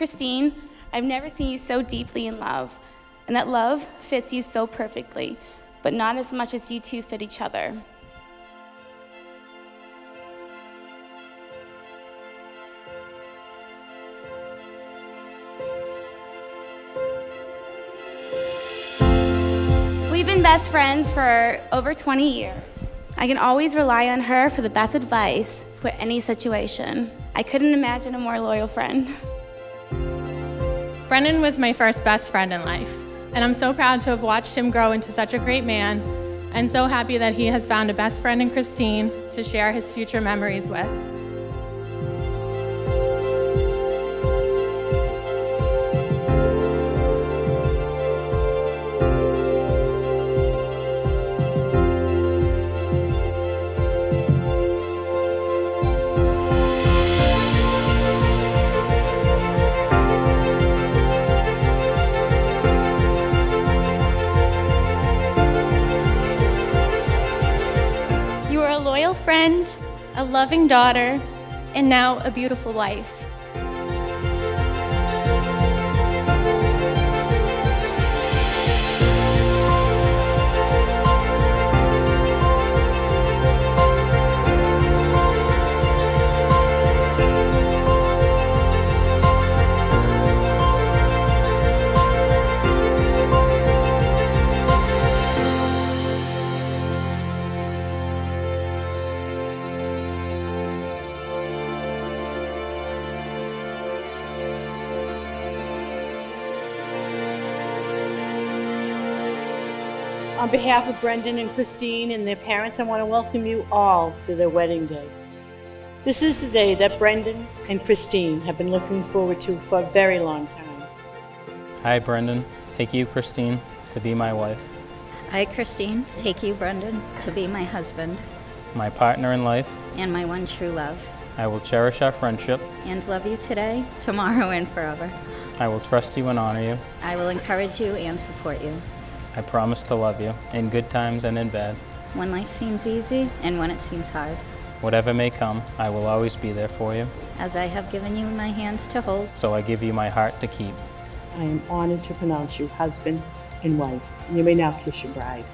Christine, I've never seen you so deeply in love, and that love fits you so perfectly, but not as much as you two fit each other. We've been best friends for over 20 years. I can always rely on her for the best advice for any situation. I couldn't imagine a more loyal friend. Brendan was my first best friend in life, and I'm so proud to have watched him grow into such a great man, and so happy that he has found a best friend in Christine to share his future memories with. Loyal friend, a loving daughter, and now a beautiful wife. On behalf of Brendan and Christine and their parents, I want to welcome you all to their wedding day. This is the day that Brendan and Christine have been looking forward to for a very long time. Hi, Brendan. Take you, Christine, to be my wife, I, Christine, take you, Brendan, to be my husband my partner in life. and my one true love, I will cherish our friendship. and love you today, tomorrow, and forever. I will trust you and honor you. I will encourage you and support you. I promise to love you in good times and in bad. When life seems easy and when it seems hard, Whatever may come, I will always be there for you. as I have given you my hands to hold, So I give you my heart to keep. I am honored to pronounce you husband and wife. You may now kiss your bride.